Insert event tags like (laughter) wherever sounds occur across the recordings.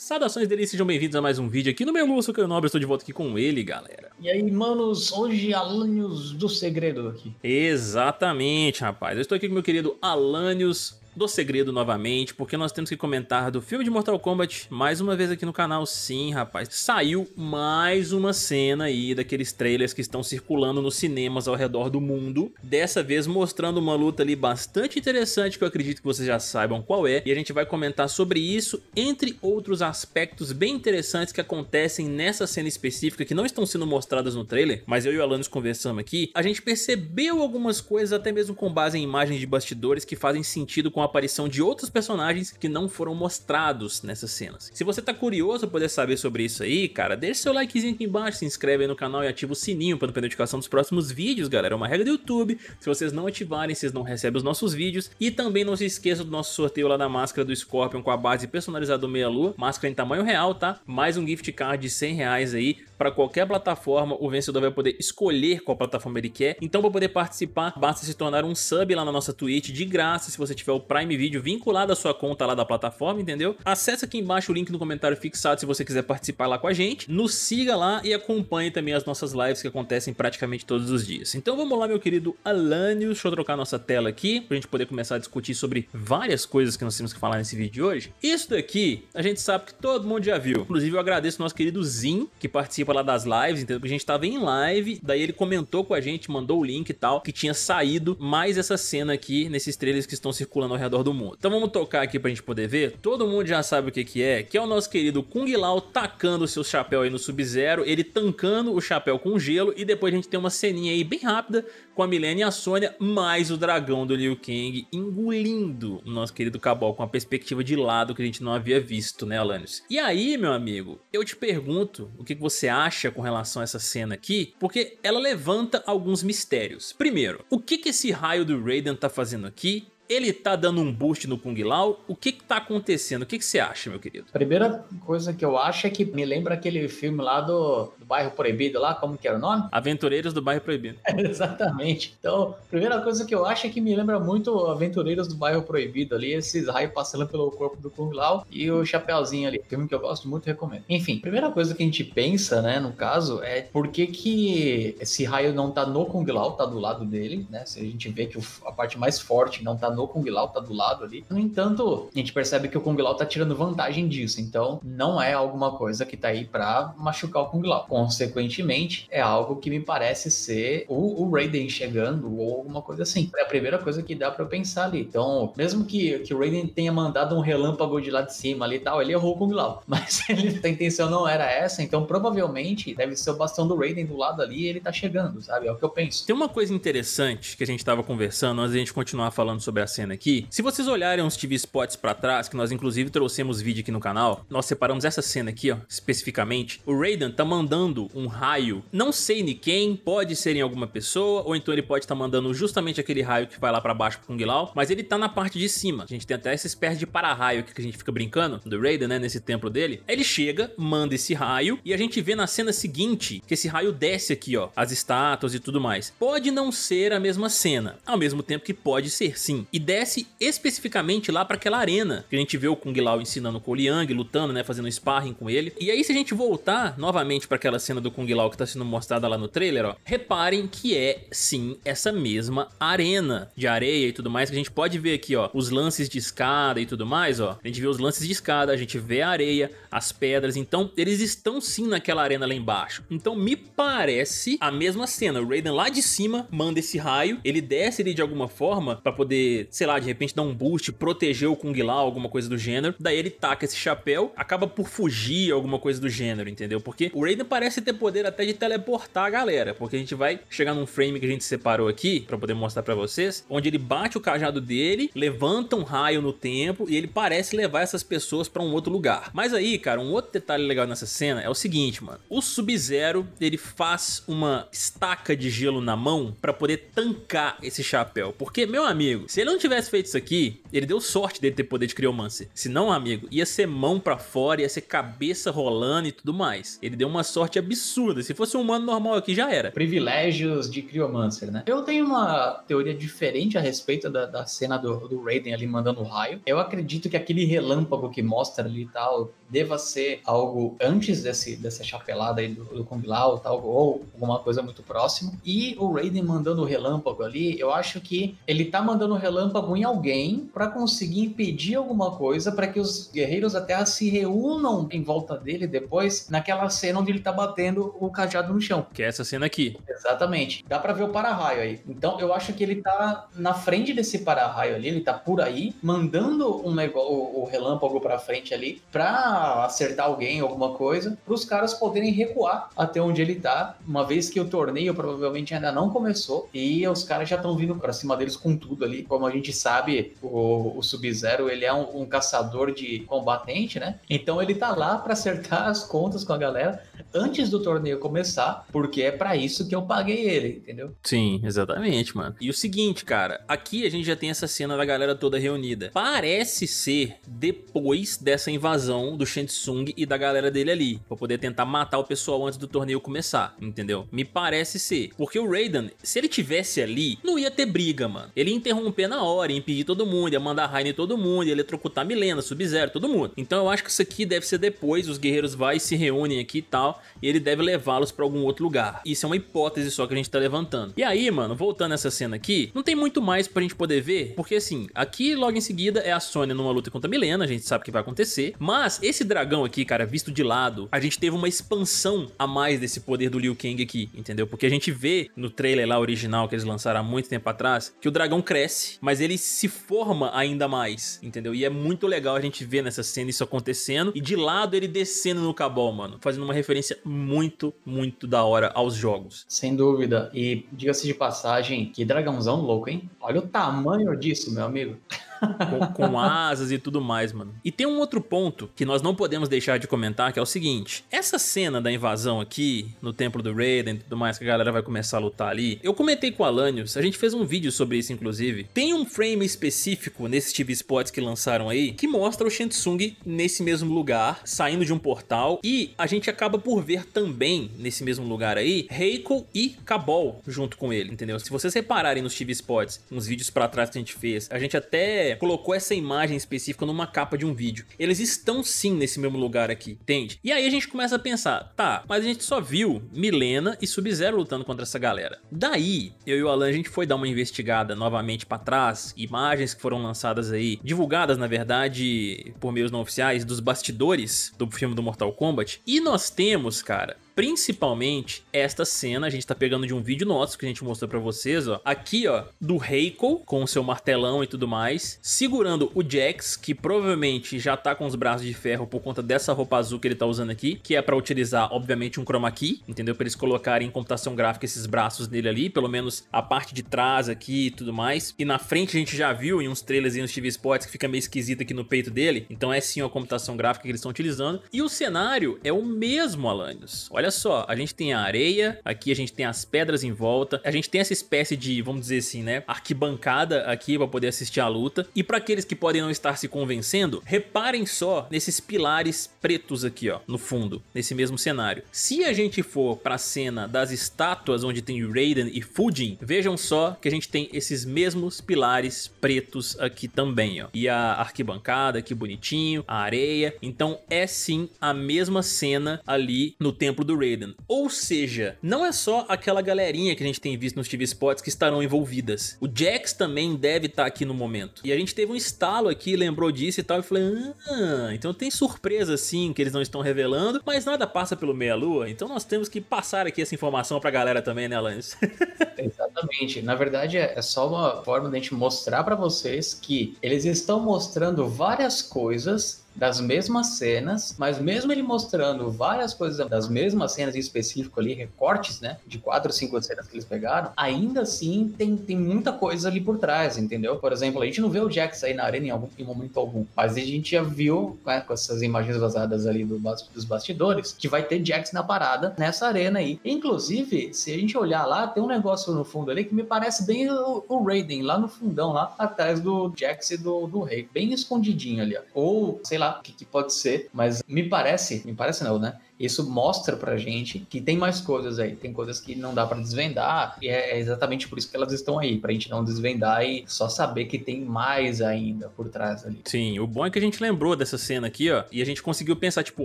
Saudações delícias, sejam bem-vindos a mais um vídeo aqui no meu Lúcio Caio Nobre, estou de volta aqui com ele, galera. E aí, manos, hoje Alanios do Segredo aqui. Exatamente, rapaz. Eu estou aqui com meu querido Alanios do segredo novamente, porque nós temos que comentar do filme de Mortal Kombat mais uma vez aqui no canal. Sim, rapaz, saiu mais uma cena aí daqueles trailers que estão circulando nos cinemas ao redor do mundo. Dessa vez mostrando uma luta ali bastante interessante que eu acredito que vocês já saibam qual é. E a gente vai comentar sobre isso, entre outros aspectos bem interessantes que acontecem nessa cena específica que não estão sendo mostradas no trailer, mas eu e o Alanis conversamos aqui. A gente percebeu algumas coisas até mesmo com base em imagens de bastidores que fazem sentido com com a aparição de outros personagens que não foram mostrados nessas cenas. Se você tá curioso para poder saber sobre isso aí, cara, deixa seu likezinho aqui embaixo, se inscreve aí no canal e ativa o sininho para não perder notificação dos próximos vídeos, galera. É uma regra do YouTube, se vocês não ativarem, vocês não recebem os nossos vídeos. E também não se esqueça do nosso sorteio lá da máscara do Scorpion com a base personalizada do Meia Lua, máscara em tamanho real, tá? Mais um gift card de 100 reais aí para qualquer plataforma, o vencedor vai poder escolher qual plataforma ele quer. Então para poder participar, basta se tornar um sub lá na nossa Twitch de graça, se você tiver o Prime Video vinculado à sua conta lá da plataforma, entendeu? Acesse aqui embaixo o link no comentário fixado se você quiser participar lá com a gente. Nos siga lá e acompanhe também as nossas lives que acontecem praticamente todos os dias. Então vamos lá, meu querido Alanios. Deixa eu trocar nossa tela aqui pra gente poder começar a discutir sobre várias coisas que nós temos que falar nesse vídeo de hoje. Isso daqui, a gente sabe que todo mundo já viu. Inclusive eu agradeço nosso querido Zin, que participa participa lá das lives, entendeu? Porque a gente tava em live, daí ele comentou com a gente, mandou o link e tal, que tinha saído mais essa cena aqui nesses trailers que estão circulando ao redor do mundo. Então vamos tocar aqui pra gente poder ver. Todo mundo já sabe o que que é, que é o nosso querido Kung Lao tacando o seu chapéu aí no Sub-Zero, ele tancando o chapéu com gelo e depois a gente tem uma ceninha aí bem rápida com a Milene e a Sônia, mais o dragão do Liu Kang engolindo o nosso querido Cabal com a perspectiva de lado que a gente não havia visto, né, Alanis? E aí, meu amigo, eu te pergunto o que, que você acha com relação a essa cena aqui, porque ela levanta alguns mistérios. Primeiro, o que, que esse raio do Raiden tá fazendo aqui? Ele tá dando um boost no Kung Lao? O que que tá acontecendo? O que que você acha, meu querido? Primeira coisa que eu acho é que me lembra aquele filme lá do, do Bairro Proibido lá, como que era o nome? Aventureiros do Bairro Proibido. (laughs) exatamente. Então, primeira coisa que eu acho é que me lembra muito Aventureiros do Bairro Proibido ali, esses raios passando pelo corpo do Kung Lao e o Chapeuzinho ali. Filme que eu gosto muito, recomendo. Enfim, primeira coisa que a gente pensa, né, no caso, é por que que esse raio não tá no Kung Lao, tá do lado dele, né? Se a gente vê que a parte mais forte não tá no no Kung Lao tá do lado ali. No entanto, a gente percebe que o Kung Lao tá tirando vantagem disso, então não é alguma coisa que tá aí para machucar o Kung Lao. Consequentemente, é algo que me parece ser o, o Raiden chegando ou alguma coisa assim. É a primeira coisa que dá para pensar ali. Então, mesmo que, que o Raiden tenha mandado um relâmpago de lá de cima ali e tal, ele errou o Kung Lao. (laughs) Mas ele, a intenção não era essa, então provavelmente deve ser o bastão do Raiden do lado ali e ele tá chegando, sabe? É o que eu penso. Tem uma coisa interessante que a gente tava conversando antes de a gente continuar falando sobre a cena aqui, se vocês olharem uns TV spots pra trás, que nós inclusive trouxemos vídeo aqui no canal, nós separamos essa cena aqui, ó, especificamente. O Raiden tá mandando um raio, não sei em quem, pode ser em alguma pessoa, ou então ele pode estar tá mandando justamente aquele raio que vai lá pra baixo pro Kung Lao, mas ele tá na parte de cima. A gente tem até essa espécie de para-raio que a gente fica brincando, do Raiden, né, nesse templo dele. Ele chega, manda esse raio, e a gente vê na cena seguinte que esse raio desce aqui, ó, as estátuas e tudo mais. Pode não ser a mesma cena, ao mesmo tempo que pode ser sim. E desce especificamente lá para aquela arena, que a gente vê o Kung Lao ensinando o Ko Liang, lutando, né, fazendo sparring com ele. E aí se a gente voltar novamente para aquela cena do Kung Lao que tá sendo mostrada lá no trailer, ó, reparem que é sim essa mesma arena de areia e tudo mais, que a gente pode ver aqui, ó, os lances de escada e tudo mais, ó. A gente vê os lances de escada, a gente vê a areia, as pedras, então eles estão sim naquela arena lá embaixo. Então me parece a mesma cena, o Raiden lá de cima manda esse raio, ele desce ele de alguma forma para poder, sei lá, de repente dar um boost, proteger o Kung Lao, alguma coisa do gênero. Daí ele taca esse chapéu, acaba por fugir, alguma coisa do gênero, entendeu? Porque o Raiden parece ter poder até de teleportar a galera, porque a gente vai chegar num frame que a gente separou aqui, pra poder mostrar pra vocês, onde ele bate o cajado dele, levanta um raio no tempo e ele parece levar essas pessoas pra um outro lugar. Mas aí, cara, um outro detalhe legal nessa cena é o seguinte, mano. O Sub-Zero, ele faz uma estaca de gelo na mão pra poder tancar esse chapéu. Porque, meu amigo, se ele não tivesse feito isso aqui, ele deu sorte dele ter poder de Criomancer. Se não, amigo, ia ser mão pra fora, ia ser cabeça rolando e tudo mais. Ele deu uma sorte absurda. Se fosse um humano normal aqui, já era. Privilégios de Criomancer, né? Eu tenho uma teoria diferente a respeito da, da cena do, do Raiden ali mandando o raio. Eu acredito que aquele relâmpago que mostra ali e tal, deva ser algo antes desse, dessa chapelada aí do, do Kung Lao, tal, ou alguma coisa muito próxima. E o Raiden mandando o relâmpago ali, eu acho que ele tá mandando o relâmpago em alguém para conseguir impedir alguma coisa para que os guerreiros da Terra se reúnam em volta dele depois naquela cena onde ele tá batendo o cajado no chão. Que é essa cena aqui. Exatamente. Dá para ver o para-raio aí. Então eu acho que ele tá na frente desse para-raio ali, ele tá por aí, mandando um negócio, o relâmpago para frente ali, para acertar alguém, alguma coisa, para os caras poderem recuar até onde ele tá, uma vez que o torneio provavelmente ainda não começou e os caras já estão vindo para cima deles com tudo ali. Como a gente sabe, o, o Sub-Zero ele é um, um caçador de combatente, né? Então ele tá lá para acertar as contas com a galera antes do torneio começar, porque é para isso que eu paguei ele, entendeu? Sim, exatamente, mano. E o seguinte, cara, aqui a gente já tem essa cena da galera toda reunida. Parece ser depois dessa invasão do Shensung e da galera dele ali, pra poder tentar matar o pessoal antes do torneio começar, entendeu? Me parece ser. Porque o Raiden, se ele tivesse ali, não ia ter briga, mano. Ele ia interromper na hora, ia impedir todo mundo, ia mandar raio em todo mundo, ia eletrocutar Milena, Sub-Zero, todo mundo. Então eu acho que isso aqui deve ser depois, os guerreiros vai se reúnem aqui e tal, e ele deve levá-los pra algum outro lugar. Isso é uma hipótese só que a gente tá levantando. E aí, mano, voltando essa cena aqui, não tem muito mais pra gente poder ver, porque assim, aqui logo em seguida é a Sônia numa luta contra a Milena, a gente sabe que vai acontecer, mas esse dragão aqui, cara, visto de lado, a gente teve uma expansão a mais desse poder do Liu Kang aqui, entendeu? Porque a gente vê no trailer lá original que eles lançaram há muito tempo atrás, que o dragão cresce, mas ele se forma ainda mais, entendeu? E é muito legal a gente ver nessa cena isso acontecendo e de lado ele descendo no cabal, mano, fazendo uma referência muito, muito da hora aos jogos. Sem dúvida. E diga-se de passagem, que dragãozão louco, hein? Olha o tamanho disso, meu amigo com, com, asas e tudo mais, mano. E tem um outro ponto que nós não podemos deixar de comentar, que é o seguinte. Essa cena da invasão aqui, no templo do Raiden e tudo mais, que a galera vai começar a lutar ali, eu comentei com o Alanios, a gente fez um vídeo sobre isso, inclusive. Tem um frame específico nesses TV spots que lançaram aí, que mostra o Shensung nesse mesmo lugar, saindo de um portal, e a gente acaba por ver também, nesse mesmo lugar aí, Reiko e Kabol junto com ele, entendeu? Se vocês repararem nos TV spots, uns vídeos pra trás que a gente fez, a gente até colocou essa imagem específica numa capa de um vídeo. Eles estão sim nesse mesmo lugar aqui, entende? E aí a gente começa a pensar, tá, mas a gente só viu Milena e Sub-Zero lutando contra essa galera. Daí, eu e o Alan, a gente foi dar uma investigada novamente para trás, imagens que foram lançadas aí, divulgadas na verdade por meios não oficiais, dos bastidores do filme do Mortal Kombat. E nós temos, cara, principalmente esta cena, a gente tá pegando de um vídeo nosso que a gente mostrou pra vocês, ó. Aqui, ó, do Reiko com o seu martelão e tudo mais, segurando o Jax, que provavelmente já tá com os braços de ferro por conta dessa roupa azul que ele tá usando aqui, que é pra utilizar, obviamente, um chroma key, entendeu? Pra eles colocarem em computação gráfica esses braços dele ali, pelo menos a parte de trás aqui e tudo mais. E na frente a gente já viu em uns trailers e nos TV spots que fica meio esquisito aqui no peito dele, então é sim a computação gráfica que eles estão utilizando. E o cenário é o mesmo, Alanios. Olha olha só, a gente tem a areia, aqui a gente tem as pedras em volta, a gente tem essa espécie de, vamos dizer assim, né, arquibancada aqui para poder assistir a luta. E para aqueles que podem não estar se convencendo, reparem só nesses pilares pretos aqui, ó, no fundo, nesse mesmo cenário. Se a gente for para a cena das estátuas onde tem Raiden e Fujin, vejam só que a gente tem esses mesmos pilares pretos aqui também, ó. E a arquibancada aqui bonitinho, a areia. Então é sim a mesma cena ali no templo Raiden. Ou seja, não é só aquela galerinha que a gente tem visto nos TV spots que estarão envolvidas. O Jax também deve estar aqui no momento. E a gente teve um estalo aqui, lembrou disso e tal, e falei, ah, então tem surpresa sim que eles não estão revelando, mas nada passa pelo meia-lua, então nós temos que passar aqui essa informação pra galera também, né, Lance? (laughs) Exatamente. Na verdade, é só uma forma de a gente mostrar para vocês que eles estão mostrando várias coisas das mesmas cenas, mas mesmo ele mostrando várias coisas das mesmas cenas em específico ali, recortes, né, de quatro, cinco cenas que eles pegaram, ainda assim tem, tem muita coisa ali por trás, entendeu? Por exemplo, a gente não vê o Jax aí na arena em, algum, em momento algum, mas a gente já viu, né, com essas imagens vazadas ali do, dos bastidores, que vai ter Jax na parada nessa arena aí. Inclusive, se a gente olhar lá, tem um negócio no fundo ali que me parece bem o, o Raiden, lá no fundão, lá atrás do Jax e do, do Rei, bem escondidinho ali, ó. Ou, sei lá, o que, que pode ser, mas me parece, me parece não, né? Isso mostra pra gente que tem mais coisas aí, tem coisas que não dá para desvendar, e é exatamente por isso que elas estão aí, pra gente não desvendar e só saber que tem mais ainda por trás ali. Sim, o bom é que a gente lembrou dessa cena aqui, ó, e a gente conseguiu pensar, tipo,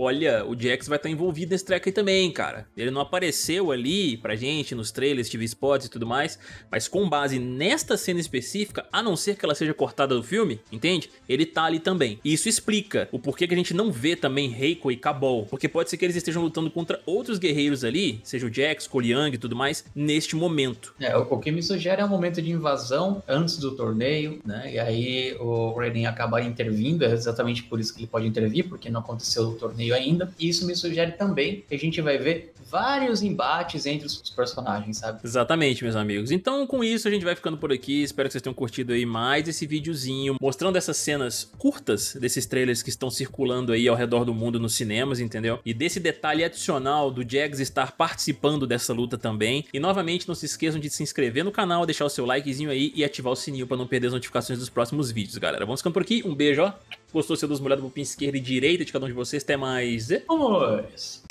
olha, o Jax vai estar tá envolvido nesse track aí também, cara. Ele não apareceu ali pra gente nos trailers, TV spots e tudo mais, mas com base nesta cena específica, a não ser que ela seja cortada do filme, entende? Ele tá ali também. E isso explica o porquê que a gente não vê também Reiko e Cabal, porque pode ser que eles estejam lutando contra outros guerreiros ali, seja o Jax, Koliang e tudo mais, neste momento. É, o que me sugere é um momento de invasão antes do torneio, né? E aí o Raiden acaba intervindo, é exatamente por isso que ele pode intervir, porque não aconteceu o torneio ainda. E isso me sugere também que a gente vai ver vários embates entre os personagens, sabe? Exatamente, meus amigos. Então, com isso, a gente vai ficando por aqui. Espero que vocês tenham curtido aí mais esse videozinho, mostrando essas cenas curtas desses trailers que estão circulando aí ao redor do mundo nos cinemas, entendeu? E desse detalhe adicional do Jags estar participando dessa luta também. E, novamente, não se esqueçam de se inscrever no canal, deixar o seu likezinho aí e ativar o sininho para não perder as notificações dos próximos vídeos, galera. Vamos ficando por aqui. Um beijo, ó. Gostou, seu dos molhado pro pin esquerda e direita de cada um de vocês. Até mais. Vamos!